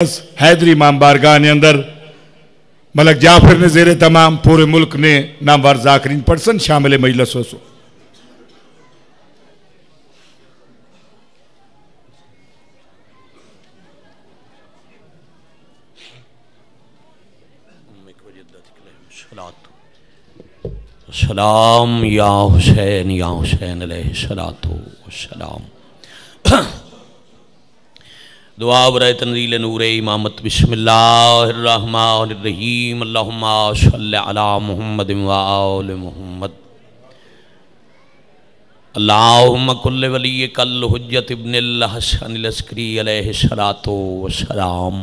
حیدری امام بارگاہ نے اندر ملک جعفر نے زیر تمام پورے ملک نے نامور ذاکرین پرسن شامل مجلس ہو سو۔ سلام یا حسین یا حسین علیہ السلام دعا برائے تنزیل نور امامت. بسم اللہ الرحمن الرحیم. اللہم صلی علی محمد و آل محمد. اللہم کل ولی کل حجت ابن الحسن الاسکری علیہ السلام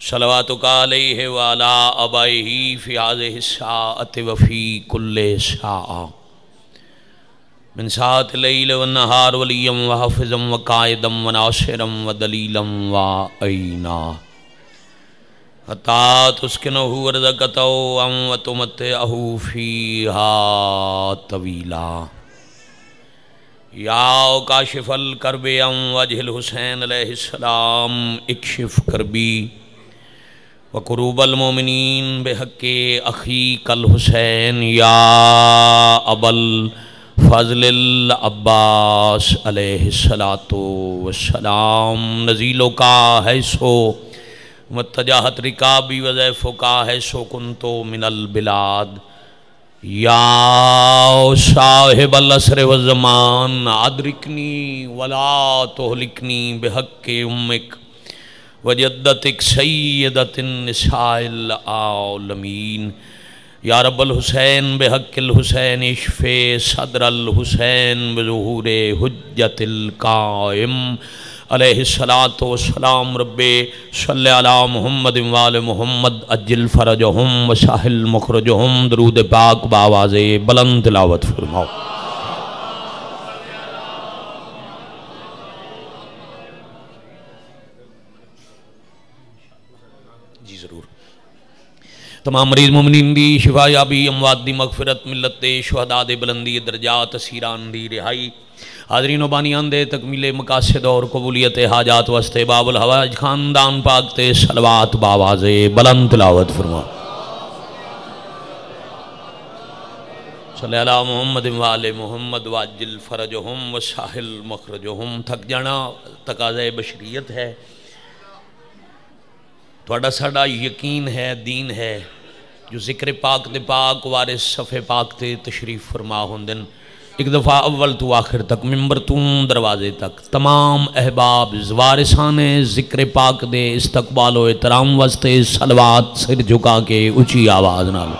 صلواتک علیہ وعلا ابائیہی فی آزہ الساعت وفی کل ساعہ. من سات لیل و نہار ولیم و حفظم و قائدم و ناصرم و دلیلم و اینا. حتی تسکنہو ورزکتو ام و تمتعہو فیہا طویلا یا کاشف الکرب ام وجہ الحسین علیہ السلام، اکشف کربی وقروب المومنین بحق اخیق الحسین، یا ابل حسین فضل العباس علیہ السلام نزیلوں کا ہے سو، متجاہت رکابی وزیفوں کا ہے سو، کنتو من البلاد۔ یا صاحب الاسر والزمان عدرکنی ولا تہلکنی بحق امک۔ وجدتک سیدت النساء العالمین۔ یا رب الحسین، بحق الحسین عشف صدر الحسین، بظہور حجت القائم۔ علیہ السلام رب، صلی علی محمد وال محمد، اجل فرجہم وساہل مخرجہم۔ درود پاک باواز بلند تلاوت فرماؤ۔ تمام مریض مومنین دی شفا یابی اموات دی مغفرت، ملت دے شہداء دے بلندی، درجات، سیران دی رہائی۔ حاضرین و بانیان دے تکمیل مقاصد اور قبولیت حاجات وستے باب الحواج خاندان پاک تے سلوات باواز بلند تلاوت فرما۔ صلی اللہ محمد وآل محمد واجل فرجہم وساہل مخرجہم۔ تھک جانا تقاضۂ بشریت ہے۔ تھوڑا ساڑا یقین ہے، دین ہے۔ جو ذکر پاک دے پاک، وارث صفحے پاک تے تشریف فرما ہوندن۔ ایک دفعہ اول تو آخر تک، ممبر تون دروازے تک۔ تمام احباب، وارثان ذکر پاک دے استقبال و احترام وستے سلوات سر جھکا کے اچھی آواز نہ لو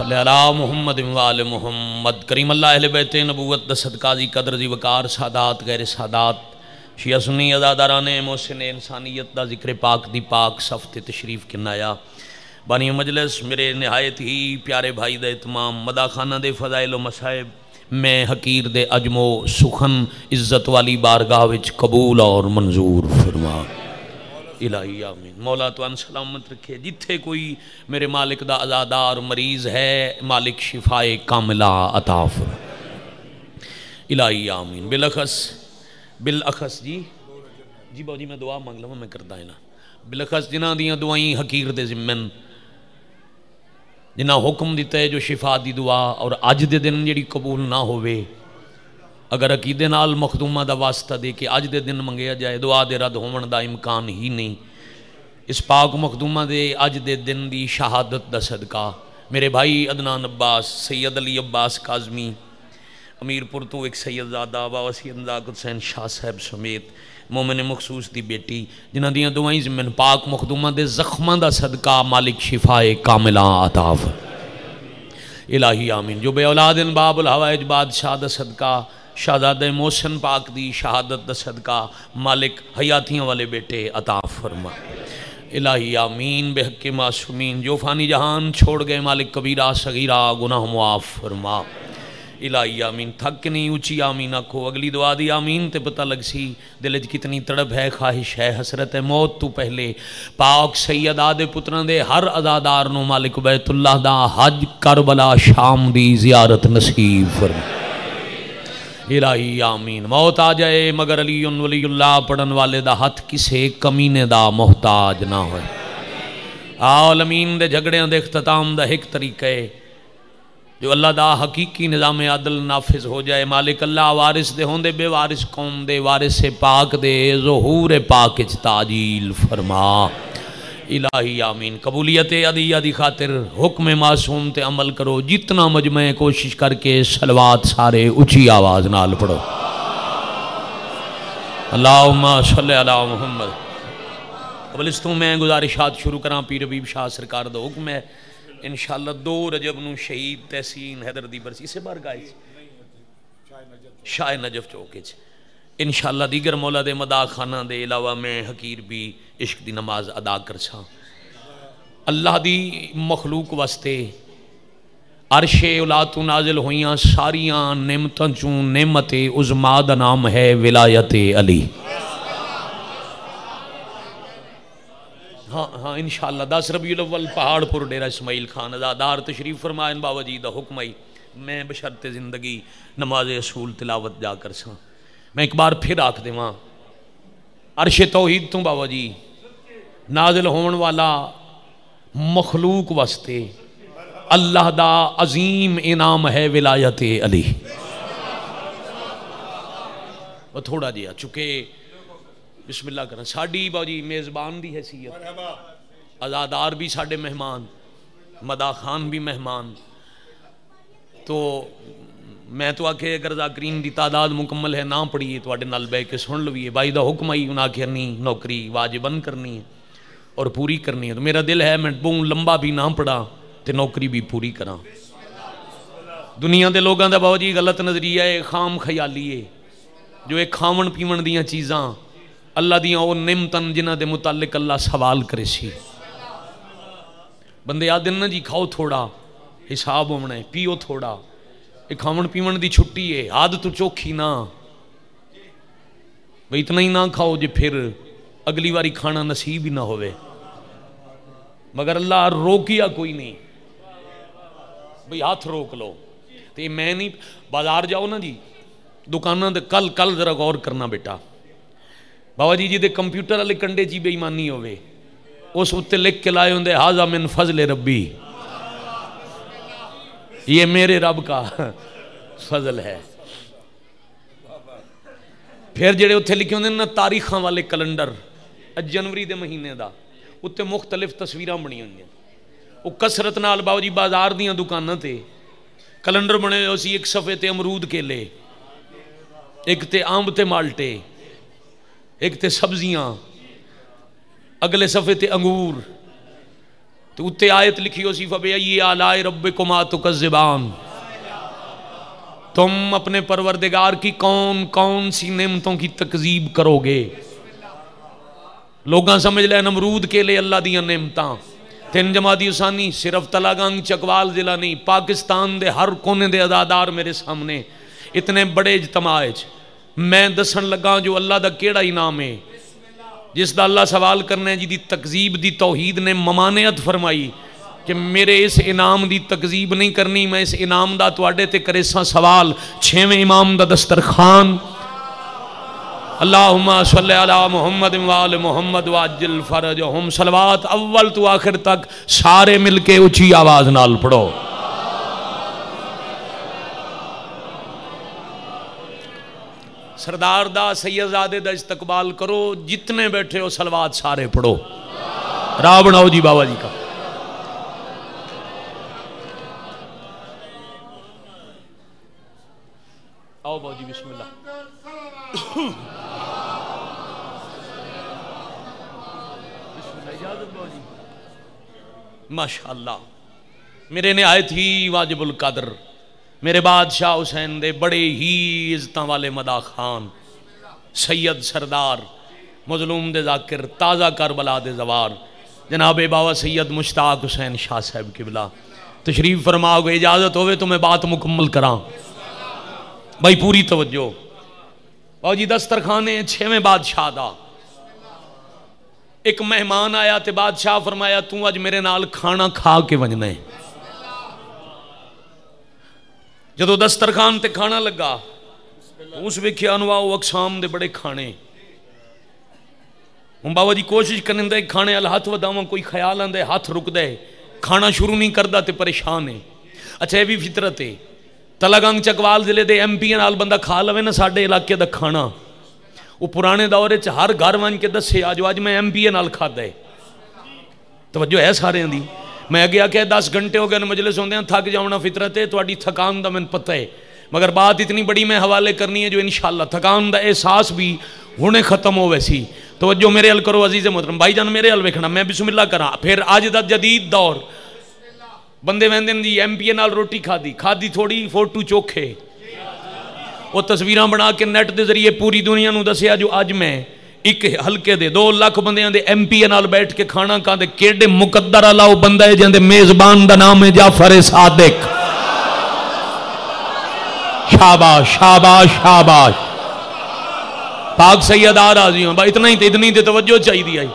صلی اللہ محمد وآل محمد. کریم اللہ اہل بیت نبوت دا صدقہ دی قدر دی وقار، سادات، غیر سادات. شیعہ سنی ازاداران محسن انسانیت دا ذکر پاک دی پاک صفت تشریف کنایا بانی مجلس، میرے نہایت ہی پیارے بھائی دا اتمام مدہ خانہ دے فضائل و مسائب میں حقیر دے عجم و سخن عزت والی بارگاہ وچ قبول اور منظور فرما. الہی، آمین۔ مولا تو ان سلامت رکھے، جتھے کوئی میرے مالک دا ازادار مریض ہے، مالک شفائے کاملہ عطا فرما۔ الہی، آمین۔ بلخص بلخص جی جی باؤ جی میں دعا مانگ لوں میں کرتا ہے نا بلخص جنہ دیاں دعائیں حقیر دے ذمن جنہ حکم دیتا ہے جو شفا دی دعا، اور اج دے دن جڑی قبول نہ ہوئے اگر عقیدے نال مخدومہ دا واسطہ دے کہ اج دے دن منگیا جائے، دعا دے رد ہون دا امکان ہی نہیں۔ اس پاک مخدومہ دے اج دے دن دی شہادت دا صدقہ۔ میرے بھائی عدنان عباس، سید علی عباس کاظمی امیر پور تو ایک سید زادہ با وسیع انزاق حسین شاہ صاحب سمیت مومن مخصوص دی بیٹی جنہ دیاں دعائیں زمین پاک مخدومہ دے زخمہ دا صدقہ مالک شفائے کاملہ عطا الہی آمین۔ جو بے اولادن باب الحوائج بادشاہ دا صدقہ شہزاد محسن پاک دی شہادت دا صدقہ مالک حیاتیاں والے بیٹے عطا فرما۔ الہی آمین، بے حق معصومین، جو فانی جہان چھوڑ گئے مالک کبیرہ، صغیرہ، گناہ معاف فرما۔ الہی آمین، تھک نہیں، اونچی آمین آکھو۔ اگلی دعا دی آمین تے پتہ لگ سی دلج کتنی تڑپ ہے، خواہش ہے، حسرت ہے، موت تو پہلے۔ پاک سید آدھے پتران دے ہر ازادار نو مالک بیت اللہ دا حج کربلا شام دی زیارت نصیب فرما۔ الہی آمین۔ موت آ جائے، مگر علی، ولی اللہ پڑھن والے دا ہاتھ کسے کمینے دا محتاج نہ ہوئے۔ عالمین دے جھگڑیاں دے اختتام دا ایک طریقہ ہے۔ جو اللہ دا حقیقی نظام عادل نافذ ہو جائے، مالک اللہ وارث دے ہوں دے، بے وارث قوم دے، وارث پاک دے، ظہور پاک اچ تاجیل فرما۔ الہی آمین۔ قبولیت عدیہ دی خاطر، حکم معصوم تے عمل کرو۔ جتنا مجمع کوشش کر کے سلوات سارے اچھی آواز نال پڑھو۔ اللہم صلی اللہ محمد۔ قبل اس تو میں گزارشات شروع کراں، پیر حبیب شاہ سرکار دا حکم ہے۔ انشاءاللہ دو رجب نو شہید تحسین حیدر دی برسی، اسے بار گائے۔ شاہ نجف چوکے چھے انشاءاللہ دیگر مولا دے مدا خانہ دے علاوہ میں حقیر بھی عشق دی نماز ادا کر چھا اللہ دی مخلوق واسطے عرش اولاتو نازل ہویاں ساریاں نعمتاں چون نعمت عظما دا نام ہے ولایت علی۔ ہاں ہاں انشاءاللہ دس ربیع الاول پہاڑ پر ڈیرہ اسماعیل خان ازادار تشریف فرمائن بابا جی دا حکم آئی میں بشرط زندگی نماز اصول تلاوت جا کر ساں میں ایک بار پھر آکھ دے وہاں عرش توحید تو بابا جی نازل ہون والا مخلوق واسطے اللہ دا عظیم انعام ہے ولایت علی۔ وہ تھوڑا جیا چکے بسم اللہ کرنا ساڑی بابا جی میزبان دی حیثیت ازادار بھی ساڑے مہمان مدا خان بھی مہمان۔ تو میں تو آکھے اگر ذاکرین دی تعداد مکمل ہے نہ پڑھیے تو آڈے نال بے کے سن لویے بائی دا حکم آئی انہا کہنی نوکری واجبن کرنی ہے اور پوری کرنی ہے۔ تو میرا دل ہے، میں بہن لمبا بھی نہ پڑھا تے نوکری بھی پوری کرا دنیا دے لوگاں دا باو جی غلط نظریہ ہے، خام خیالی ہے۔ جو ایک کھاون پیون دیاں چیزاں، اللہ دیاں او نمتن جنہ دے متعلق اللہ سوال کرے سی۔ بندے آدھن نا جی کھاؤ تھوڑا، حساب ہونا ہے، پیو تھوڑا۔ ایک کھاون پیون دی چھٹی ہے آدھ تو چوکھی نہ بھئی اتنا ہی نہ کھاؤ جے پھر اگلی واری کھانا نصیب ہی نہ ہوئے مگر اللہ روکیا کوئی نہیں بھئی ہاتھ روک لو تو یہ میں نہیں بازار جاؤ نا جی دکانہ دے کل کل ذرا غور کرنا بیٹا بابا جی جی دے کمپیوٹر والے کنڈے جی بے ایمانی ہوئے اس اتنے لکھ کے لائے ہوں دے حاضہ من فضل ربی یہ میرے رب کا فضل ہے۔ پھر جڑے اتنے لکھے ہوندے نا تاریخاں والے کلنڈر جنوری دے مہینے دا اتنے مختلف تصویراں بنی ہوئی ہیں وہ کسرت نال باو جی بازار دیاں دکاناں تے کلنڈر بنے ہوئے اسی ایک صفحے تے امرود کیلے، ایک تے آمب تے مالٹے، ایک تے سبزیاں، اگلے صفحے تے انگور۔ تو اتے آیت لکھی ہو سی فبئی آلائی ربکما تکذبان۔ تم اپنے پروردگار کی کون کون سی نعمتوں کی تکذیب کرو گے۔ لوگاں سمجھ لے، نمرود کے لیے اللہ دیاں نعمتاں۔ تین جماعتی اسانی صرف تلاگانگ چکوال ضلع نہیں، پاکستان دے ہر کونے دے ادادار میرے سامنے۔ اتنے بڑے اجتماع میں دسن لگا جو اللہ دا کیڑا انعام ہے۔ جس دا اللہ سوال کرنے جی دی تکذیب دی توحید نے ممانعت فرمائی کہ میرے اس انعام دی تکذیب نہیں کرنی، میں اس انعام دا تواڈے تے کرے سوال۔ چھویں امام دا دسترخوان۔ اللہم صلی علی محمد وآل محمد واجل فرجہم۔ صلوات اول تو آخر تک سارے مل کے اچھی آواز نال پڑھو۔ سردار دا سیدزادے دا استقبال کرو، جتنے بیٹھے ہو سلوات سارے پڑھو۔ راہ بناؤ جی بابا جی کا۔ آؤ بابا جی بسم اللہ۔ جی۔ ماشاءاللہ۔ میرے نہایت ہی واجب القدر۔ میرے بادشاہ حسین دے بڑے ہی عزتاں والے مدا خان، سید سردار، مظلوم دے ذاکر، تازہ کربلا دے زوار۔ جناب بابا سید مشتاق حسین شاہ صاحب قبلہ۔ تشریف فرما گئے اجازت ہوئے تو میں بات مکمل کراں۔ بھائی پوری توجہ۔ باؤ جی دسترخانے چھویں بادشاہ دا۔ ایک مہمان آیا تے بادشاہ فرمایا، تو اج میرے نال کھانا کھا کے ونجنا ہے۔ ਜਦੋਂ ਦਸਤਰਖਾਨ ਤੇ ਖਾਣਾ ਲੱਗਾ, ਉਸ ਵੇਖਿਆ ਅਨਵਾਉ ਅਕਸਾਮ ਦੇ ਬੜੇ ਖਾਣੇ। ਹੁਣ ਬਾਬਾ ਜੀ ਕੋਸ਼ਿਸ਼ ਕਰਨ ਦਾ ਖਾਣੇ ਵਾਲ ਹੱਥ ਵਧਾਵਾਂ, ਕੋਈ ਖਿਆਲ ਆਂਦਾ ਹੱਥ ਰੁਕਦਾ ਹੈ। ਖਾਣਾ ਸ਼ੁਰੂ ਨਹੀਂ ਕਰਦਾ ਤੇ ਪਰੇਸ਼ਾਨ ਹੈ। ਅੱਛਾ, ਇਹ ਵੀ ਫਿਤਰਤ ਹੈ। ਤਲਗੰਗ ਚਕਵਾਲ ਜ਼ਿਲ੍ਹੇ ਦੇ ਐਮਪੀ ਨਾਲ ਬੰਦਾ ਖਾ ਲਵੇ ਨਾ, ਸਾਡੇ ਇਲਾਕੇ ਦਾ ਖਾਣਾ। ਉਹ ਪੁਰਾਣੇ ਦੌਰੇ 'ਚ ਹਰ ਘਰ ਵੰਨ ਕੇ ਦੱਸੇ, ਆਜੋ, ਅੱਜ ਮੈਂ ਐਮਪੀ ਨਾਲ ਖਾਦਾ ਹੈ। ਤਵੱਜੋ ਹੈ ਸਾਰਿਆਂ ਦੀ। میں اگیا کہ دس گھنٹے ہو گئے مجلس ہوندے ہیں، تھک جاؤنا فطرت ہے تہاڈی تھکان دا من پتہ ہے۔ مگر بات اتنی بڑی میں حوالے کرنی ہے جو انشاءاللہ تھکان دا احساس بھی ہنے ختم ہو ویسی توجہ میرے حل کرو عزیز محترم۔ بھائی جان، میرے حل ویکھنا، میں بسم اللہ کراں۔ پھر اج دا جدید دور۔ بندے وہندے جی ایم پی اے نال روٹی کھا دی کھا دی تھوڑی فوٹو چوکھے۔ وہ تصویراں بنا کے نیٹ دے ذریعے پوری دنیا نو دسیا جو اج میں ایک ہلکے دے دو لاکھ بندے ہیں دے ایم پی اینال بیٹھ کے کھانا کھان دے کیڑے مقدر اللہ او بندہ ہے جہاں دے میزبان دا نام ہے جعفر صادق شاباش شاباش شاباش پاک سید آر آزی ہوں با اتنا ہی تھے اتنا ہی تھے توجہ چاہی دیا ہی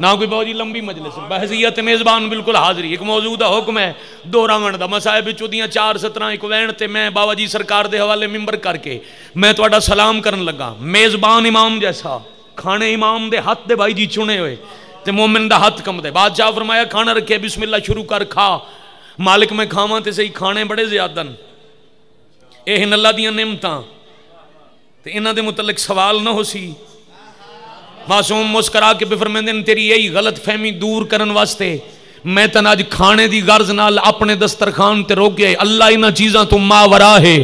نہ کوئی بہت ہی لمبی مجلس ہے بحثیت میزبان بالکل حاضری ایک موجودہ حکم ہے دو رامن دا مسائل وچوں دیاں چار سترہ ایک وین تے میں بابا جی سرکار دے حوالے ممبر کر کے میں تہاڈا سلام کرن لگا میزبان امام جیسا کھانے امام دے ہاتھ دے بھائی جی چنے ہوئے، تے مومن دا ہاتھ کم دے۔ بادشاہ فرمایا، کھانا رکھے، بسم اللہ شروع کر، کھا۔ مالک، میں کھاوا تے صحیح کھانے بڑے زیادن اے ہن اللہ دیاں نعمتاں۔ تے انہاں دے متعلق سوال نہ ہو سی۔ معصوم مسکرا کے بے فرمیندن تیری یہی غلط فہمی دور کرن واسطے میں تن اج کھانے دی غرض نال اپنے دسترخوان تے روکے، اللہ انہاں چیزاں تو ماورا ہے۔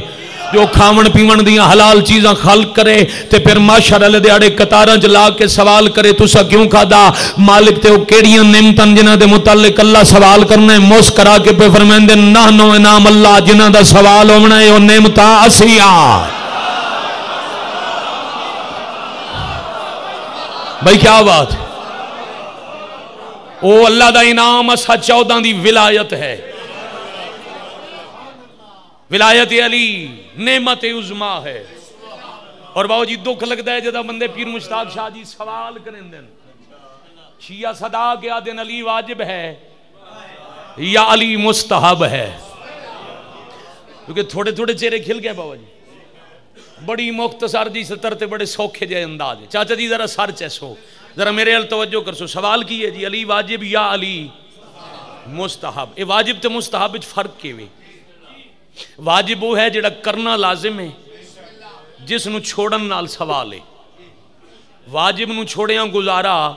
جو کھاون پیون دیاں حلال چیزاں خلق کرے، تے پھر ماشر والے دیہڑے قطاراں چ لا کے سوال کرے تو سا کیوں کھا دا مالک تے او کیڑیاں نمتن جنہاں دے متعلق اللہ سوال کرنے موس کرا کے پہ فرمیندے نہ نو انام اللہ جنہاں دا سوال ہونا ہے، او نمتا اسیا بھائی کیا بات او اللہ دا انام اسا 14 دی ولایت ہے۔ ولایت علی، نعمت عظما ہے۔ اور باو جی دکھ لگتا ہے جدہ بندے پیر مشتاق شاہ جی سوال کریں دن۔ شیعہ صدا کے آدن علی واجب ہے یا علی مستحب ہے؟ کیونکہ تھوڑے تھوڑے چہرے کھل گئے بابا جی بڑی مختصر جی ستر تے بڑے سوکھے جائے انداز ہے۔ چاچا جی ذرا سر چیسو ذرا میرے حال توجہ کر سو سوال کی ہے جی علی واجب یا علی مستحب؟ اے واجب تے مستحب اچھ فرق کے ہوئے واجب وہ ہے جڑا کرنا لازم ہے، جس نو چھوڑن نال سوال ہے۔ واجب نو چھوڑیاں گزارا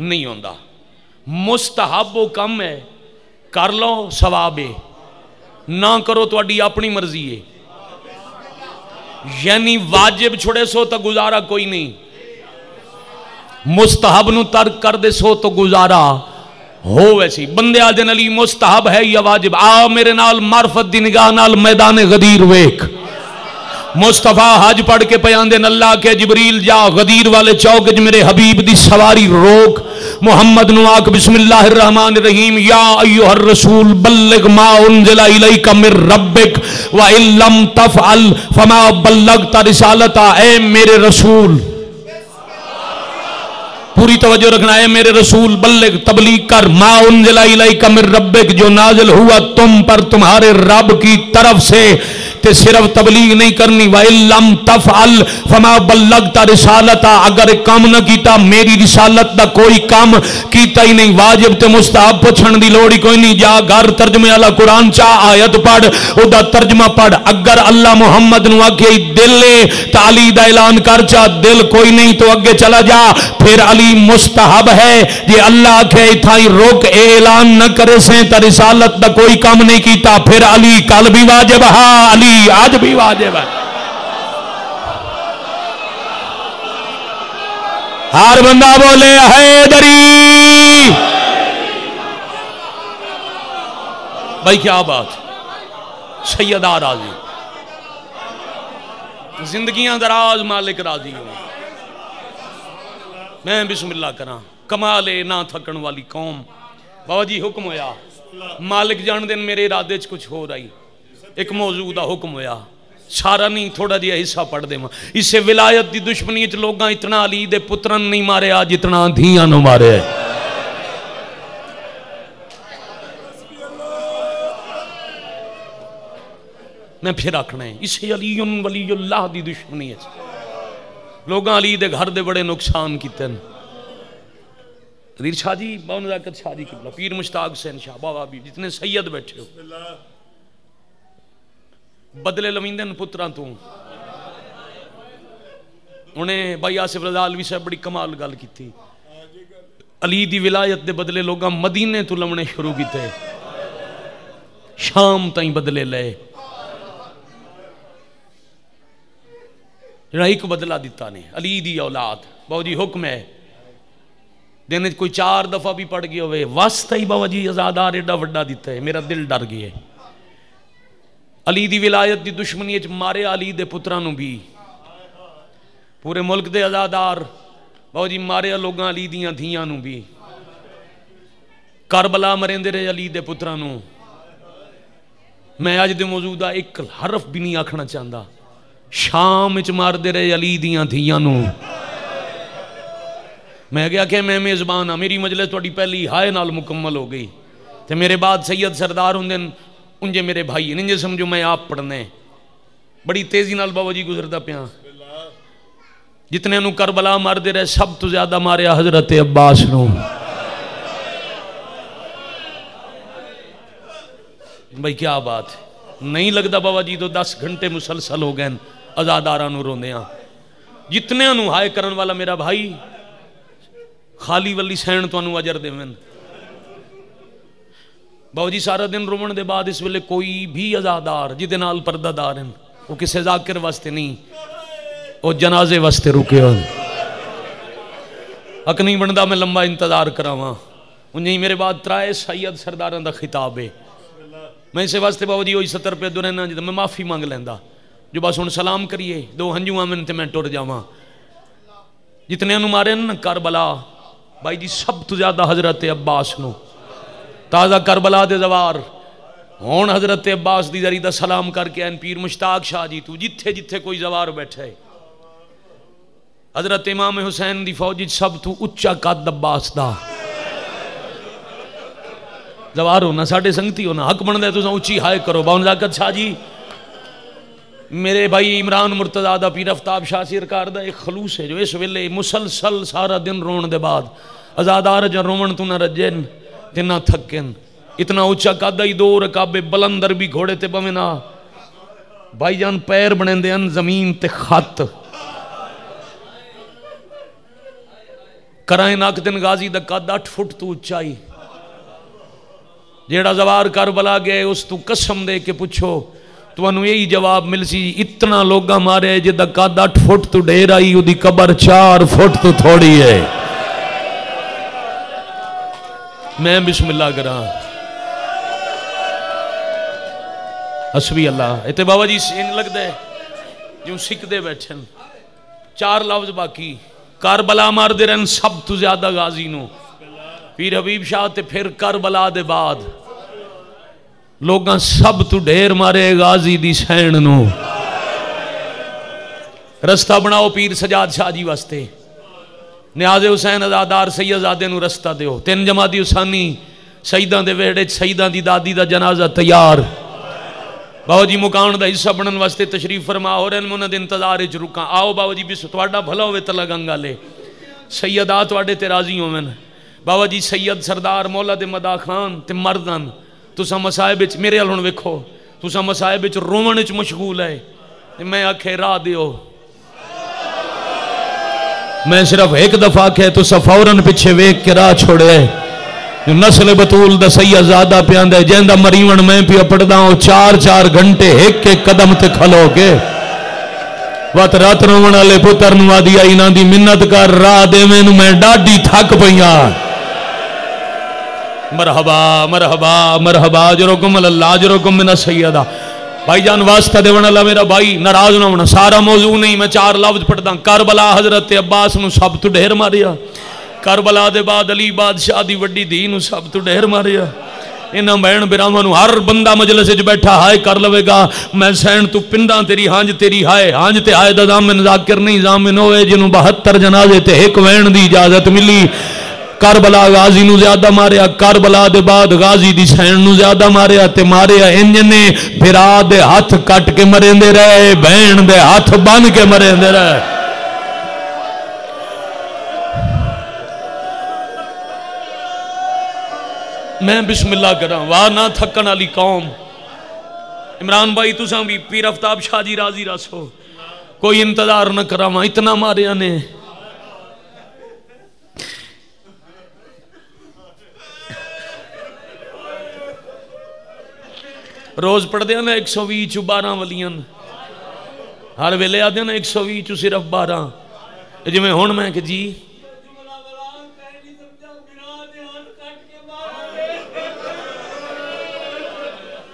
نہیں ہوندہ مستحب وہ کم ہے، کر لو سواب ہے۔ نہ کرو تو اڈی اپنی مرضی ہے۔ یعنی واجب چھوڑے سو تو گزارا کوئی نہیں۔ مستحب نو ترک کر دے سو تو گزارا۔ ہو ویسی بندے آدن علی مستحب ہے یا واجب۔ آ میرے نال معرفت دی نگاہ نال میدان غدیر ویک مصطفیٰ حج پڑھ کے پیان دین اللہ کے جبریل جا غدیر والے چوکج میرے حبیب دی سواری روک۔ محمد نواک بسم اللہ الرحمن الرحیم، یا ایوہ الرسول بلگ ما انزلہ الیک من ربک وَإِن لَمْ تَفْعَلْ فَمَا بَلَّغْتَ رِسَالَتَا۔ اے میرے رسول پوری توجہ رکھنا ہے میرے رسول، بلغ، تبلیغ کر، ما انزل الیک من ربک، جو نازل ہوا تم پر، تمہارے رب کی طرف سے، تے صرف تبلیغ نہیں کرنی، وَإِلَّمْ تَفْعَلْ، فَمَا بَلَّغْتَ رِسَالَتَ، اگر کام نہ کیتا، میری رسالت دا کوئی کام کیتا ہی نہیں، واجب تے مستحب پچھن دی لوڑی کوئی نہیں، جا گھر ترجمہ والا قرآن چا آیت پڑھ، او دا ترجمہ پڑھ، اگر اللہ محمد نو آکھے دل تعالی دا اعلان کر چا، دل کوئی نہیں تو اگے چلا جا، پھر علی کوئی مستحب ہے جی اللہ کے اتھائی روک اعلان نہ کرے سے تا رسالت دا کوئی کام نہیں کیتا، پھر علی کل بھی واجب ہاں علی آج بھی واجب ہے۔ ہر بندہ بولے دری بھائی، کیا بات۔ سیدہ راضی۔ زندگیاں دراز مالک راضی ہوں۔ میں بسم اللہ کراں کمالے نہ تھکن والی قوم۔ بابا جی حکم ہویا۔ مالک جان دن میرے ارادے چ کچھ ہو رہی۔ ایک موضوع دا حکم ہویا۔ سارا نہیں، تھوڑا جہا حصہ پڑھ دے اسے ولایت دی دشمنی چ لوگاں اتنا علی دے پترن نہیں مارے، آج اتنا دھیاں نو مارے۔ میں پھر آکھنا ہے، اسے علی، ولی اللہ دی دشمنی ہے۔ لوگاں علی دے گھر دے بڑے نقصان کیتے ہیں حضیر شاہ جی باؤ نزاکت شاہ جی قبلہ پیر مشتاق سین شاہ، بابا بھی جتنے سید بیٹھے ہو۔ بدلے لویندن پتران تو۔ انہیں بھائی آصف رضا علوی صاحب بڑی کمال گل کی تھی علی دی ولایت دے بدلے لوگاں مدینے تو لمنے شروع کی کیتے۔ شام تائیں بدلے لے۔ جڑا ایک بدلا دیتا نے علی دی اولاد، باو جی حکم ہے۔ دن کوئی چار دفعہ بھی پڑ گئے ہوئے، واسطہ ہی باو جی ازادار ایڈا وڈا دیتا ہے۔ میرا دل ڈر گیا ہے۔ علی دی ولایت دی دشمنی اچ مارے علی دے پترانو بھی۔ پورے ملک دے ازادار باو جی مارے لوگاں علی دیاں دھیاں نو بھی۔ کربلا مرین دے رہے علی دے پترانو میں آج دے موجودہ ایک حرف بھی نہیں آکھنا چاہتا شام اچ مار دے رہے علی دیاں دھیاں نو میں گیا کہ میں میزبان ہاں میری مجلس توڑی پہلی ہائے نال مکمل ہو گئی۔ تے میرے بعد سید سردار ہوں دن انجے میرے بھائی ننجے سمجھو میں آپ پڑھنے۔ بڑی تیزی نال بابا جی گزردہ پیاں۔ جتنے انہوں کربلا مار دے رہے، سب تو زیادہ مارے حضرت عباس نو بھائی کیا بات نہیں لگتا بابا جی تو دس گھنٹے مسلسل ہو گئے ازادارہ نو روندے ہاں جتنے انہوں ہائے کرن والا میرا بھائی خالی ولی سین تو انہوں اجر دے من بابا جی سارا دن رومن دے بعد اس ویلے کوئی بھی ازادار جدے نال پردہ دار ہیں وہ کسے ذاکر واسطے نہیں وہ جنازے واسطے رکے ہو حق نہیں بندہ میں لمبا انتظار کراواں انہیں میرے بعد ترائے سید سرداران دا خطاب ہے میں اسے واسطے بابا جی ہوئی ستر پہ دو رہنا جدہ جو بس ان سلام کریے، دو ہنجو آمن تے میں ٹور جاواں۔ جتنے انہوں مارے نا کربلا، بھائی جی سب تو زیادہ حضرت عباس نو۔ تازہ کربلا دے زوار۔ ہون حضرت عباس دی ذریعہ سلام کر کے ان پیر مشتاق شاہ جی تو جتھے جتھے کوئی زوار بیٹھے۔ حضرت امام حسین دی فوجی سب تو اچھا قد عباس دا۔ زوار ہونا ساڑھے سنگتی ہونا، حق بن دے تو اچھی ہائے کرو۔ باؤن زاکت شاہ جی میرے بھائی عمران مرتضی دا پیر افتاب شاہ سرکار دا ایک خلوص ہے جو اس ویلے مسلسل سارا دن رون دے بعد ازادار جن رومن تو نہ رجن تے نہ تھکن۔ اتنا اچھا قد ہی دو رکابے بلندر بھی گھوڑے تے پوینا بھائی جان پیر بنیں دے ان زمین تے خط۔ کرائیں ناک دن غازی دا قد اٹھ فٹ تو اچھائی جیڑا زوار کربلا گئے اس تو قسم دے کے پوچھو۔ تو انہوں یہی جواب مل سی، اتنا لوگا مارے جدہ قد اٹھ فٹ تو ڈیر آئی وہ دی قبر چار فٹ تو تھوڑی ہے۔ میں بسم اللہ کرا۔ حسبی اللہ۔ ایتے بابا جی سین لگ دے جو سکھ دے بیٹھن۔ چار لفظ باقی۔ کربلا مار دے رہن، سب تو زیادہ غازی نو۔ پیر حبیب شاہ تے پھر کربلا دے بعد۔ لوگاں سب تو ڈھیر مارے غازی دی سین نو۔ رستہ بناؤ پیر سجاد شاہ جی واسطے۔ نیاز حسین ازادار سید زادے نو رستہ دیو۔ تین جماعتی حسانی سیدان دے ویڑے سیدان دی دادی دا جنازہ تیار۔ باو جی مکان دا حصہ بنن واسطے تشریف فرما ہو رہے ہیں انہوں نے انتظار اچ رکا آؤ باو جی بس تواڈا بھلا ہوئے تلا گنگا لے سیدات واڈے تے راضی ہو میں بابا جی سید سردار مولا دے مدا خان تے مردن تسا مسائب میرے الہن وکھو تسا مسائب رومن اچ مشغول ہے۔ میں آکھے راہ دیو۔ میں صرف ایک دفعہ کہ تو فوراً پیچھے ویک کے راہ چھوڑے۔ جو نسل بطول دا سید زیادہ پیان دے جہندہ مریون میں پیا پڑھدا ہوں، چار چار گھنٹے ایک ایک قدم تے کھلو کے۔ وات رات رومن والے پتر نو آدھی آئی دی منت کر، راہ دے میں نو میں ڈاڈی تھک پیا مرحبا مرحبا مرحبا جرکم اللہ جرکم من سیدہ۔ بھائی جان، واسطہ دے ون اللہ میرا بھائی، ناراض نہ ہونا۔ سارا موضوع نہیں، میں چار لفظ پڑھتا ہوں کربلا حضرت عباس نو سب تو ڈھیر ماریا۔ کربلا دے بعد علی بادشاہ دی وڈی دی نو سب تو ڈھیر ماریا۔ انہاں بہن براہماں نو ہر بندہ مجلس وچ بیٹھا ہائے کر لوے گا۔ میں سین تو پنڈاں تیری ہانج، تیری ہائے ہانج تے ہائے دا ضامن ذاکر نہیں ضامن ہوئے جنوں 72 جنازے تے ایک وین دی اجازت ملی۔ کربلا غازی نو زیادہ ماریا، کربلا دے بعد غازی دی سین نو زیادہ ماریا تے ماریا انج نے بھرا دے ہاتھ کٹ کے مریندے رہے، بہن دے ہاتھ بن کے مریندے رہے۔ میں بسم اللہ کراں واہ نہ تھکن والی قوم۔ عمران بھائی تساں بھی پیر افتاب شاہ جی راضی رسو کوئی انتظار نہ کراواں، اتنا ماریا نے۔ روز پڑھ دیا نا ایک سو بھی چو بارہ ولیاں ہر ویلے آدھے نا ایک سو بھی چو صرف بارہ جی میں ہون میں کہ جی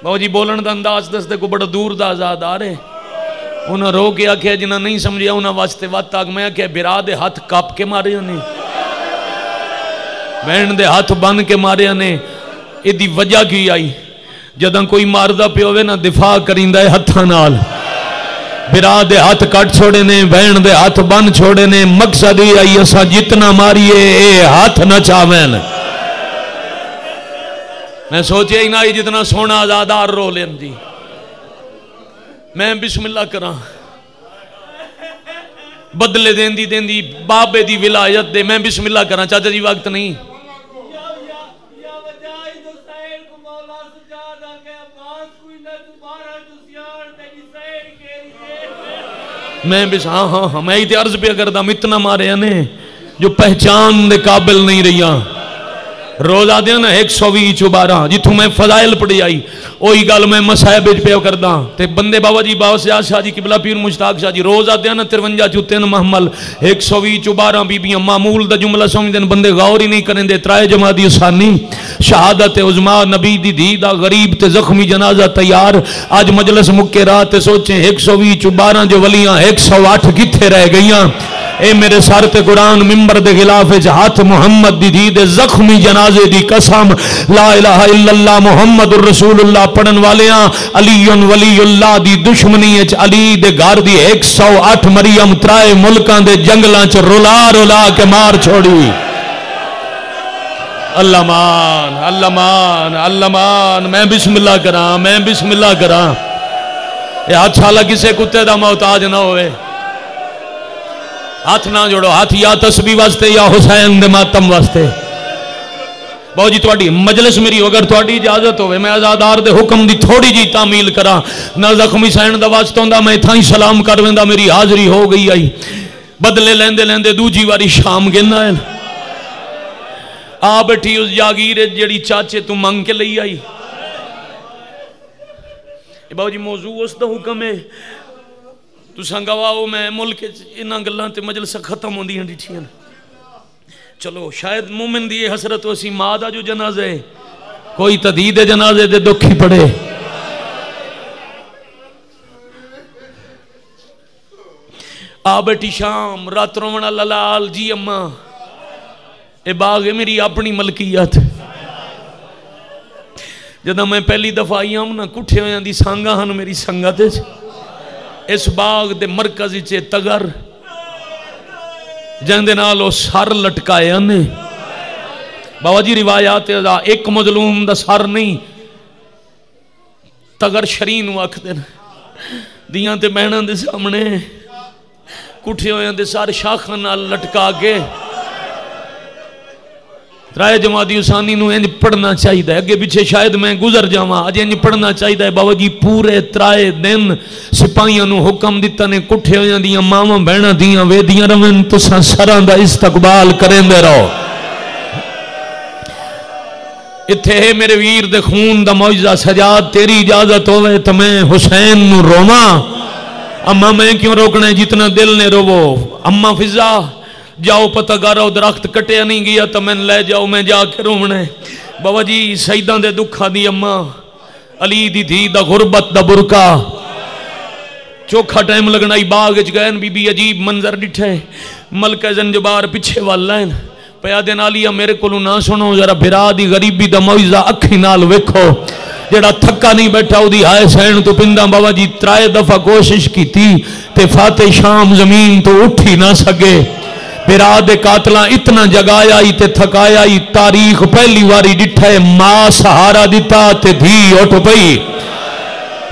بابا جی بولن دا انداز دستے کو بڑا دور دا آزاد آ رہے انہاں رو کے آکھیا جنہاں نہیں سمجھیا انہاں واسطے وقت آگ میں آکھیا برا دے ہاتھ کاپ کے مارے نے بہن دے ہاتھ بن کے مارے جداں کوئی ماردہ پہ ہوئے نا، دفاع کریں دے ہتھا نال۔ برا دے ہاتھ کٹ چھوڑے نے بہن دے ہاتھ بن چھوڑے نے، مقصد ہی آئی اسا جتنا ماریے، اے ہاتھ نہ چاہویں میں سوچے ہی نہ جتنا سونا آزادار رو لین جی۔ میں بسم اللہ کراں۔ بدلے دین دی دین دی، بابے دی ولایت دے، میں بسم اللہ کراں۔ چاچا جی وقت نہیں۔ میں بس ہاں ہاں ہاں میں ہی عرض پہ کرتا ہوں، اتنا مارے نے جو پہچان دے قابل نہیں رہیا روزہ دیا نا ایک سو بھی چوبارہ جتوں میں فضائل پڑی آئی وہی گل میں مسائب پہ کردا۔ تے بندے بابا جی بابا سیاض شاہ جی قبلہ پیر مشتاق شاہ جی روزہ دیا نا ترونجا چو تین محمل۔ ایک سو بھی چوبارہ بیبیاں معمول دا جملہ سمجھ دین بندے غور ہی نہیں کریں دے ترائے جماعت ثانی شہادت عظما نبی دی دی دا غریب تے زخمی جنازہ تیار۔ آج مجلس مکے رات سوچیں، ایک سو بھی چوبارہ جو ولیاں، ایک سو آٹھ کتھے رہ گئیاں۔ اے میرے سار تے قرآن ممبر دے خلاف ہاتھ محمد دی دی دے زخمی جنازے دی قسم۔ لا الہ الا اللہ، محمد الرسول اللہ پڑھن والیاں، علی ولی اللہ دی دشمنی اچ علی دے گھر دی ایک سو اٹھ مریم ترائے ملکان دے جنگلاں چ رولا رولا کے مار چھوڑی۔ اللہ مان اللہ مان اللہ مان۔ میں بسم اللہ کراں، میں بسم اللہ کراں۔ یہ ہاتھ چھالا کسے کتے دا محتاج نہ ہوئے۔ ہاتھ نہ جوڑو، ہاتھ یا تسبیح واسطے یا حسین دے ماتم واسطے۔ بہو جی تھوڑی مجلس میری اگر تھوڑی اجازت ہوئے میں ازادار دے حکم دی تھوڑی جی تعمیل کرا نہ زخمی سین دا واسطہ ہوندا، میں تھا ہی سلام کر ویندا میری حاضری ہو گئی آئی۔ بدلے لیندے لیندے دوجی واری شام گنا ہے۔ آ بیٹھی اس جاگیر جڑی چاچے تو منگ کے لئی آئی۔ بہو جی موضوع اس دا حکم ہے۔ تو سنگواؤ میں ملک انہاں گلاں تے مجلس ختم ہوندی ہیں ڈٹھیاں چلو، شاید مومن دی حسرت اسی ماں دا جو جنازہ ہے، کوئی تدید جنازے دے دکھی پڑے۔ آ بیٹی شام، رات رومن لال جی اما اے باغ ہے میری اپنی ملکیت۔ جدہ میں پہلی دفعہ آئی ہوں نا کٹھے ہوئے دی سانگا ہن میری سنگت ہے اس باغ دے مرکزی چے تگر جہندے نالو سر لٹکائے انے بابا جی روایات دا ایک مظلوم دا سر نہیں۔ تگر شرین وقت دے دیاں تے بہنان دے سامنے کٹھے ہوئے دے سار شاخہ نال لٹکا کے۔ رائے جماعتی حسانی نو انج پڑھنا چاہیے ہے۔ اگے پیچھے شاید میں گزر جاواں اج انج پڑھنا چاہیے ہے۔ بابا جی پورے ترائے دن سپاہیاں نو حکم دیتا نے، کٹھے ہویاں دیاں، ماواں بہناں دیاں ویدیاں رون تساں سراں دا استقبال کریندے رہو۔ اتھے ہے میرے ویر دے خون دا معجزہ، سجاد، تیری اجازت ہوئے تو میں حسین نو روواں۔ اما میں کیوں روکنا جتنا دل نے روو۔ اما فضا جاؤ پتہ گارو درخت کٹیا نہیں گیا تو میں لے جاؤ، میں جا کے رومنے بابا جی سیدان دے دکھا دی اما علی دی دھی دا غربت دا برکا۔ چوکھا ٹائم لگنا باغ اچ گئے بی بی عجیب منظر ڈٹھے ملکہ زنجبار پچھے واللائن پیادے نالیا میرے کلو نہ سنو، ذرا بھرا دی غریبی دا موجزہ اکھی نال ویکھو۔ جڑا تھکا نہیں بیٹھا ہو دی ہائے سین تو پندہ بابا جی ترائے دفعہ کوشش کی تھی تے فاتح شام زمین تو اٹھی نہ سکے۔ براد دے قاتلاں اتنا جگایا ہی تے تھکایا ہی تاریخ پہلی واری ڈٹھے، ماں سہارا دیتا تے دھی اٹھ پئی۔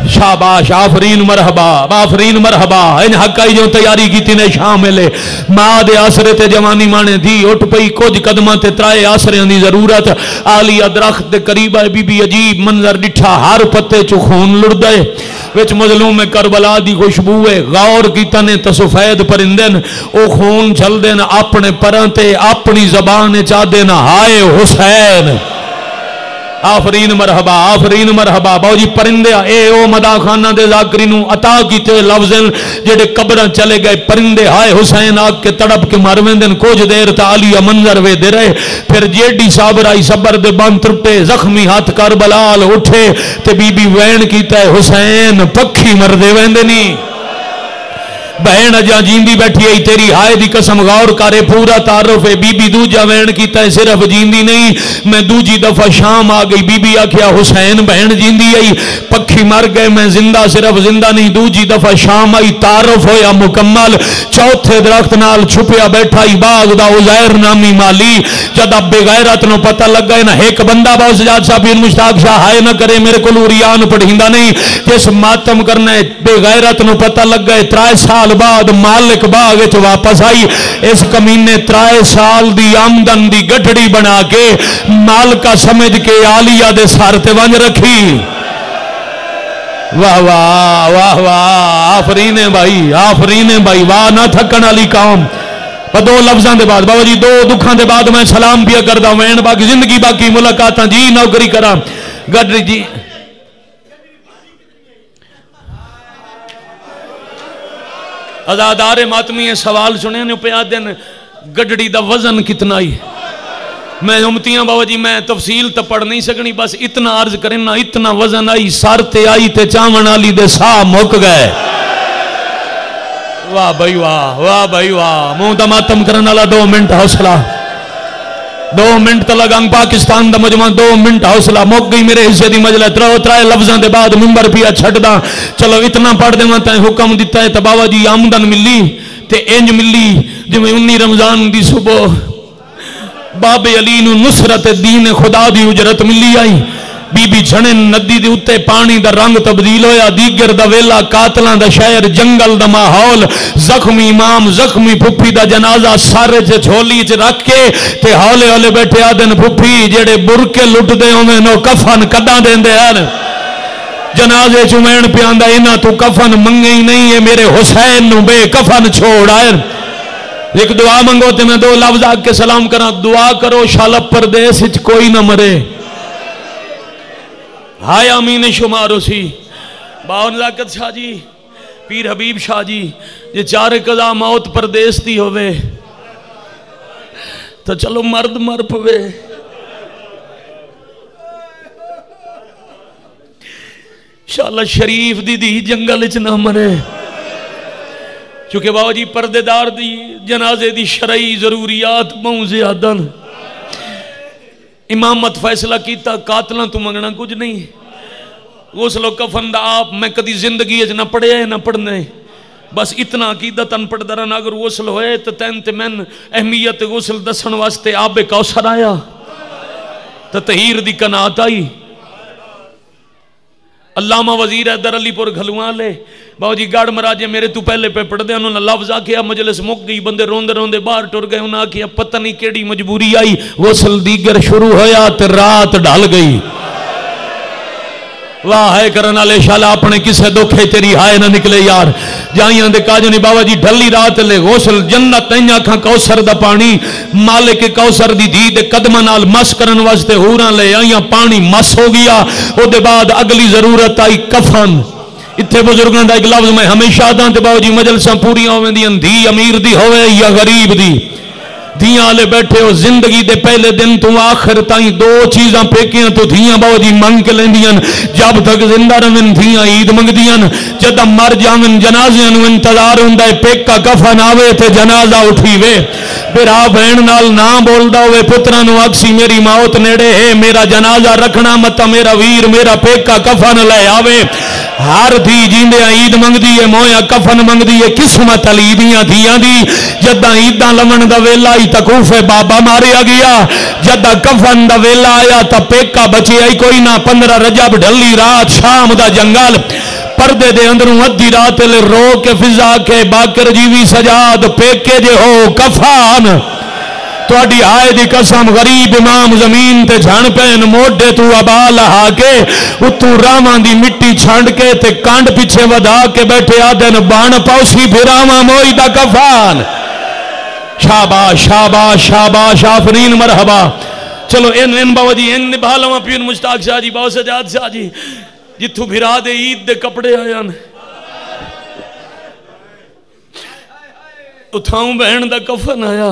شاباش، آفرین، مرحبا آفرین، مرحبا۔ ان حقائی جو تیاری کی تینے شاملے ماں دے آسرے تے جوانی مانے دی، اٹھ پئی کچھ قدمہ تے ترائے آسرے دی ضرورت۔ آلیا درخت دے قریب ہے، بی بی عجیب منظر ڈٹھا، ہر پتے چو خون لڑ دے وچ مظلوم میں کربلا دی خوشبو ہے۔ غور کی تنے تسفید پرندن۔ او خون چل دین اپنے پرانتے اپنی زبان چاہ دین ہائے حسین! آفرین مرحبا آفرین مرحبا۔ باو جی پرندے اے او مدا خانہ دے ذاکرینو عطا کیتے لفظن، جڑے قبرن چلے گئے پرندے، ہائے حسین آگ کے تڑپ کے مروندن کچھ دیر تعالی منظر وے دے رہے۔ پھر جیڈی صابر آئی صبر دے بان ترٹے زخمی ہاتھ کر بلال اٹھے تے بی بی وین کیتا ہے، حسین پکھی مردے ویندنی بہن اجا جیندی بیٹھی ہے تیری ہائے دی قسم غور کرے، پورا تعارف ہے۔ بی بی دو جا وین کیتا ہے، صرف جیندی نہیں، میں دو جی دفعہ شام آ گئی۔ بی بی آکھیا، حسین بہن جیندی ہے پکھی مر گئے، میں زندہ، صرف زندہ نہیں دو جی دفعہ شام آئی، تعارف ہویا مکمل۔ چوتھے درخت نال چھپیا بیٹھا ہی باغ دا عزیر نامی مالی۔ جد اب بے غیرت نو پتہ لگ گئے نا ایک بندہ باو سجاد صاحب ان مشتاق شاہ، ہائے نہ کرے، میرے کو لوریان پڑھیندہ نہیں۔ جس ماتم کرنے بے غیرت نو پتہ لگ گئے ترائے سال سال بعد مالک باغ واپس آئی اس کمینے ترائے سال دی آمدن دی گٹڑی بنا کے مالکا سمجھ کے آلیا دے سار تے ونج رکھی واہ واہ واہ واہ آفرین بھائی آفرین بھائی واہ نہ تھکن والی کام دو لفظاں دے بعد بابا جی دو دکھاں دے بعد میں سلام پیا کردا وین باقی زندگی باقی ملاقاتاں جی نوکری کراں گڈ جی ازادار ماتمی سوال سنے نے پہ دن، گڈڑی دا وزن کتنا ہی؟ میں امتیاں بابا جی میں تفصیل تو پڑھ نہیں سکنی، بس اتنا عرض کریں، نہ اتنا وزن آئی سار تے آئی تے چاون والی دے سا مک گئے۔ واہ بھائی واہ واہ بھائی واہ، منہ دا ماتم کرن والا دو منٹ حوصلہ۔ دو منٹ تو لگا پاکستان دا مجمع دو منٹ حوصلہ موک گئی میرے حصے دی مجلہ ترو ترائے لفظاں دے بعد ممبر پیا چھٹ دا۔ چلو اتنا پڑھ دے ماں حکم دیتا ہے تو جی آمدن ملی تے انج ملی جو میں انی رمضان دی صبح باب علی نو نصرت دین خدا دی اجرت ملی آئی۔ بی بی چھنے ندی دے اتے پانی دا رنگ تبدیل ہویا، دیگر دا ویلا قاتلان دا شہر جنگل دا ماحول، زخمی امام، زخمی پھپی دا جنازہ سارے چے چھولی چے رکھ کے تے ہولے ہولے بیٹھے آدن پھپی جیڑے برکے لٹ دے ہوئے نو کفن کدا دین دے جنازے چمین پیاندہ اینا تو کفن منگے ہی نہیں ہے میرے حسین نو بے کفن چھوڑ آئے۔ ایک دعا منگو تے میں دو لفظ آگ کے سلام کرنا دعا کرو شالب پردیس کوئی نہ مرے۔ ہائے امین شمار سی باور نزاکت شاہ جی پیر حبیب شاہ جی یہ چار قضا موت پردیس دی ہوئے۔ تو چلو مرد مر پوے۔ شاءاللہ شریف دی دی جنگل اچ نہ مرے۔ چونکہ بابا جی پردے دار دی جنازے دی شرعی ضروریات بہت زیادہ امامت فیصلہ کیتا، قاتلہ تو منگنا کچھ نہیں۔ غسل و کفن دا آپ میں کدی زندگی اج نہ پڑھے ہیں نہ پڑھنے۔ بس اتنا عقیدت ان پڑھ درن اگر غسل ہوئے تو تین تے من اہمیت غسل دسن واسطے آب کوثر آیا۔ تو تہیر دی کنات آئی۔ علامہ وزیر حیدر علی پور گھلوان لے۔ باو جی گاڑ مراجے میرے تو پہلے پہ پڑھ دے، انہوں نے لفظ آکیا مجلس مک گئی، بندے روندے روندے باہر ٹر گئے، انہوں نے آکیا پتہ نہیں کیڑی مجبوری آئی۔ غسل دیگر شروع ہویا تے رات ڈال گئی۔ واہ ہے کرنا لے شالا اپنے کسے دکھے تیری ہائے نہ نکلے یار جائیاں دے کاجو نہیں بابا جی ڈھلی رات لے غسل جنت تینیا کھاں کوسر دا پانی مالک کوسر دی دی دے قدمہ نال مس کرن واسطے ہوراں لے آئیاں پانی مس ہو گیا او دے بعد اگلی ضرورت آئی کفن اتھے بزرگاں دا ایک لفظ میں ہمیشہ دان تے بابا جی مجلساں پوریاں ہوئے دی اندھی امیر دی ہوئے یا غریب دی دھیاں لے بیٹھے ہو، زندگی دے پہلے دن تو آخر تائیں دو چیزاں پیکیاں تو دھیاں باو جی منگ کے لیندیاں۔ جب تک زندہ رہن دھیاں عید منگ دیاں مر جاون جنازیاں نو انتظار ہوں دے پیک کا کفن آوے تے جنازہ اٹھی وے۔ برا بہن نال نہ بولدا ہوئے پترہ نو اکسی میری موت نیڑے ہے، میرا جنازہ رکھنا متا میرا ویر، میرا پیک کا کفن لے آوے۔ ہر دھی جیندے عید منگدی ہے، مویا کفن منگدی ہے، قسمت علی دیاں دھیاں دی۔ جدہ عیداں لمن دا ویلا ہی تکوف بابا ماریا گیا۔ جدہ کفن دا ویلا آیا تا پیکا بچی آئی، کوئی نہ پندرہ رجب ڈھلی رات، شام دا جنگل۔ پردے دے اندروں ادھی رات لے رو کے فضا کے باکر جیوی سجاد، پیکے جے ہو کفان۔ تواڈی آئے دی قسم، غریب امام زمین تے جھن پین موڈے تو ابا لہا کے، اتو رامان دی مٹی چھنڈ کے تے کانڈ پیچھے ودا کے بیٹھے آدن بان پاؤسی پھراما موئی دا کفان۔ شاباش شاباش شاباش، آفرین، مرحبا۔ چلو، ان ان باو جی ان نبھا لوا پیر مشتاق شاہ جی باو سجاد شاہ جی۔ جتھو بھرا دے عید دے کپڑے آیا نے اتھاؤں بہن دا کفن آیا۔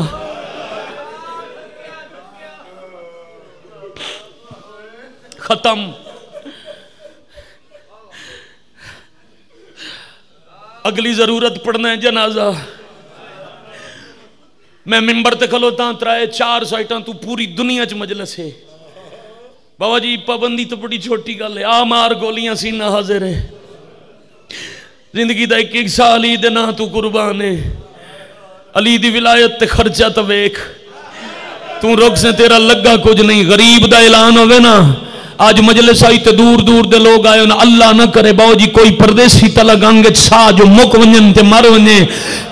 ختم۔ اگلی ضرورت پڑھنا ہے جنازہ۔ میں ممبر تے کھلوتا ہوں، ترائے چار سائٹاں تو پوری دنیا چ مجلس ہے۔ بابا جی پابندی تو بڑی چھوٹی گل ہے۔ آ مار گولیاں سینہ حاضر ہے زندگی دا ایک ایک سال ہی دے نہ تو قربان ہے۔ علی دی ولایت تے خرچہ تو ویک تو رخ سے تیرا لگا کچھ نہیں، غریب دا اعلان ہوئے نا۔ آج مجلس آئی تے دور دور دے لوگ آئے نا اللہ نہ کرے باو جی کوئی پردیسی تلگ آنگے سا جو مک ونجن تے مر ونجے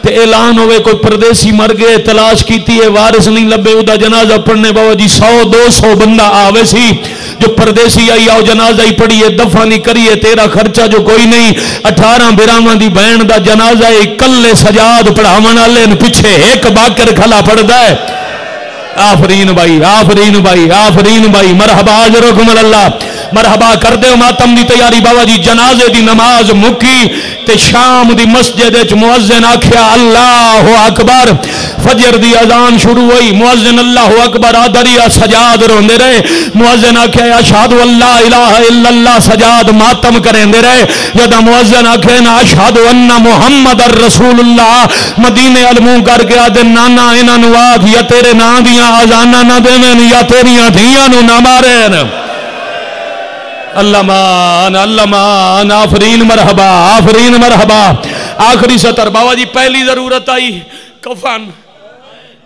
تے اعلان ہوئے کوئی پردیسی مر گئے، تلاش کیتی ہے، وارث نہیں لبے، او جنازہ پڑھنے باو جی سو دو سو بندہ آوے سی، جو پردیسی آئی آؤ جنازہ ہی پڑھی ہے، دفعہ نہیں کریے تیرا خرچہ جو کوئی نہیں، اٹھارہ بیرامان دی بہن دا جنازہ ایک کلے سجاد پڑھاون والے پیچھے ایک باکر کھلا پڑھدا ہے۔ آفرین بھائی آفرین بھائی آفرین بھائی مرحبا اجرکم اللہ۔ مرحبا کر دے ماتم دی تیاری، بابا جی جنازے دی نماز مکی تے شام دی مسجد وچ مؤذن آکھیا، اللہ اکبر۔ فجر دی اذان شروع ہوئی، مؤذن اللہ اکبر آدریا سجاد روندے رہے۔ مؤذن آکھیا، اشہد اللہ الہ الا اللہ سجاد ماتم کریندے رہے۔ جدا مؤذن آکھے نا اشہد ان محمد الرسول اللہ مدینے علموں کر کے آدے نانا انہاں نو آکھ، یا تیرے نا دیاں آزانہ نہ دیویں، یا تیریاں دھیاں نو نہ مارین۔ اللہ مان اللہ مان آفرین مرحبا آفرین مرحبا آخری سطر بابا جی پہلی ضرورت آئی کفن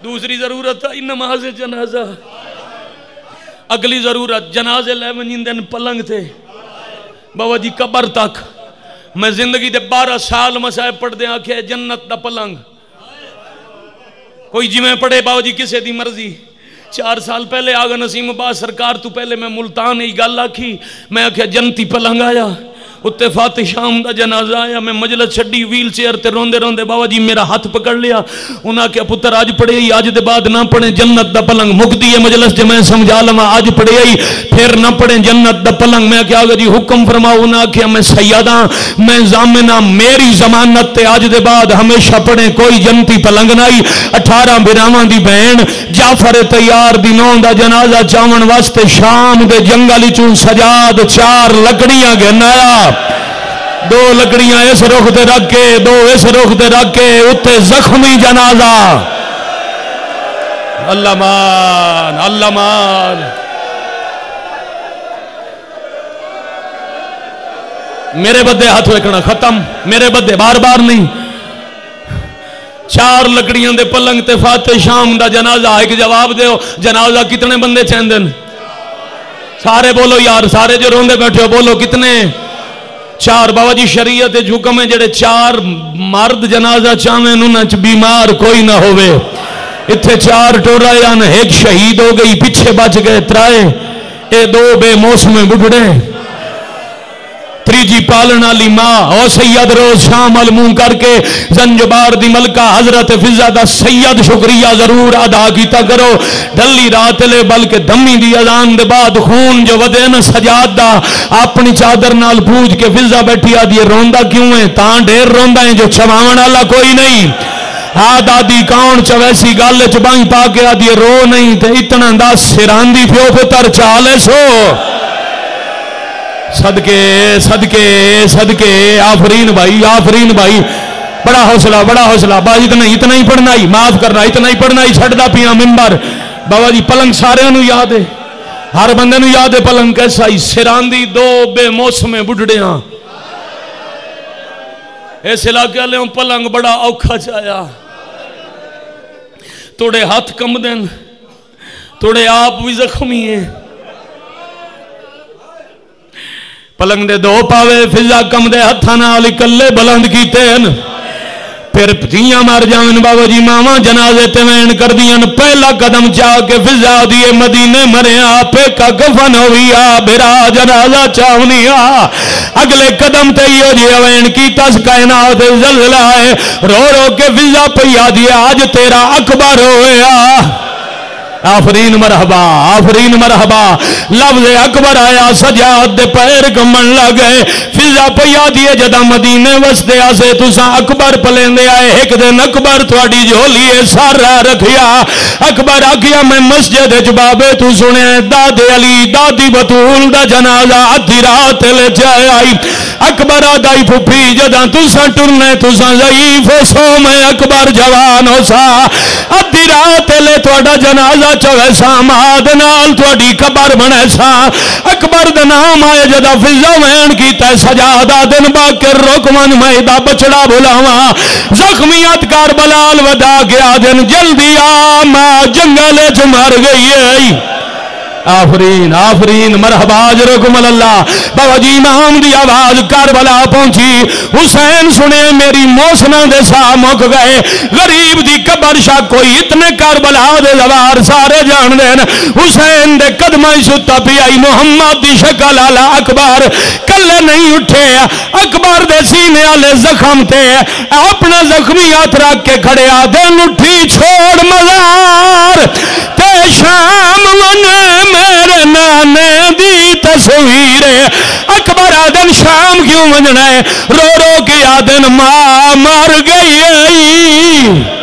دوسری ضرورت آئی نماز جنازہ اگلی ضرورت جنازے لے منجندن پلنگ تھے بابا جی قبر تک میں زندگی دے بارہ سال مسائب پڑھ دے آنکھے جنت دا پلنگ کوئی جی میں پڑھے بابا جی کسے دی مرضی چار سال پہلے آگا نسیم عباس سرکار تو پہلے میں ملتان ہی گل آکھی، میں آخیا جنتی پلنگ آیا۔ اتے فاتح شام دا جنازہ آیا، میں مجلس چھڑی ویل چیئر تے روندے روندے، بابا جی میرا ہاتھ پکڑ لیا۔ انہاں کیا پتر آج پڑے ہی آج دے بعد نہ پڑھیں، جنت دا پلنگ مکتی ہے مجلس جے میں سمجھا لما آج پڑے ہی پھر نہ پڑھیں، جنت دا پلنگ۔ میں کیا آگا جی حکم فرماؤ، انہاں کیا میں سیادہ ہاں، میں زامنہ، میری زمانت تے آج دے بعد ہمیشہ پڑھیں، کوئی جنتی پلنگ نہ نہیں اٹھارہ بیرامان دی بہن جعفر تیار دی نون دا جنازہ چاون واسطے شام دے جنگلی چون سجاد، چار لکڑیاں گھنایا۔ دو لکڑیاں اس رخ تے رکھ کے، دو اس رخ تے رکھ کے اتنے زخمی جنازہ۔ اللہ مان اللہ مان۔ میرے بدے ہاتھ ویکنا ختم، میرے بدے بار بار نہیں۔ چار لکڑیاں دے پلنگ تے فاتح شام دا جنازہ، ایک جواب دیو، جنازہ کتنے بندے چیندن سارے بولو یار، سارے جو روندے بیٹھے ہو، بولو کتنے؟ چار بابا جی شریعت حکم ہے جڑے چار مرد جنازہ چاہے انہوں چ بیمار کوئی نہ ہوئے اتھے چار ٹورا ایک شہید ہو گئی، پیچھے بچ گئے، ترائے۔ اے دو بے موسم بڑھڑے تریجی پالنا لی ماں او سید روز شام علمون کر کے زنجبار دی ملکہ حضرت فضا دا سید شکریہ ضرور ادا کیتا کرو۔ ڈلی رات لے بلکہ دمی دی ازان دے بعد خون جو ودے نا سجاد دا اپنی چادر نال پوج کے فضا بیٹھی آدھی روندہ کیوں ہے؟ تاں ڈیر روندہ ہیں جو چھواون اللہ کوئی نہیں۔ ہاں دادی کون چویسی گالے چبائیں پا کے آدھی رو نہیں تے اتنا دا سراندی پیو پتر چالے سو۔ صدقے صدقے صدقے آفرین بھائی آفرین بھائی بڑا حوصلہ بڑا حوصلہ باز اتنا اتنا ہی پڑھنا ہی معاف کرنا اتنا ہی پڑھنا ہی چھڑ دا پیا ممبر بابا جی پلنگ سارے انہوں یاد ہے ہر بندے نو یاد ہے پلنگ کیسا ہی سراندی دو بے موسم بڑھڑے ہاں اس علاقے والے پلنگ بڑا اوکھا چایا توڑے ہاتھ کم دن توڑے آپ بھی زخمی ہیں پلنگ دے دو پاوے، فضا کم دے ہتھا نال کلے بلند کیتے ہیں پھر دھیاں مار جاون بابا جی ماما جنازے تے وین کر دیاں پہلا قدم چاہ کے فضا دیے مدینے مرے آپ کا کفن ہوئی آ بھرا جنازہ چاونی آ اگلے قدم تے ہو جی وین کی تس کائنات زلزلہ ہے۔ رو رو کے فضا پیا دیا، آج تیرا اکبر ہوئے آ آفرین مرحبا آفرین مرحبا۔ لفظ اکبر آیا، سجاد دے پیر کمن لگے۔ فضا پیا دیے جدا مدینے وستے آسے تسا اکبر پلین دے آئے۔ ایک دن اکبر تھوڑی جھولیے سارا رکھیا۔ اکبر آکیا میں مسجد جبابے تو سنے داد علی، دادی بطول دا جنازہ ادھی رات لے جائے آئی۔ اکبر آدائی پھپی جدا تسا ٹرنے تسا ضعیف سو۔ میں اکبر جوان ہو سا۔ ادھی رات لے توڑا جنازہ چوے سا ماد نال توڑی کبر بنے سا۔ اکبر دنام آئے جدا فضا وین کی تے سجادہ دن باکر رکمن مہدہ بچڑا بلاوا زخمیت کار بلال ودا گیا دن، جلدی آما جنگل چمر گئی ہے۔ آفرین آفرین، مرحبا جرکم اللہ۔ بابا جی امام دی آواز کربلا پہنچی۔ حسین سنے، میری موسنا دے سا مک گئے۔ غریب دی قبر شاہ کوئی اتنے کربلا دے زوار سارے جان دین۔ حسین دے قدمہ ستا پی آئی۔ محمد دی شکل آلہ اکبر۔ کلے نہیں اٹھے۔ اکبر دے سینے آلے زخم تے۔ اپنا زخمی ہاتھ رکھ کے کھڑے آدھن اٹھی چھوڑ مزار۔ تے شام ونے میرے نانے دی تصویر اکبر آدن شام کیوں منجنا ہے؟ رو رو کے آدن ماں مر گئی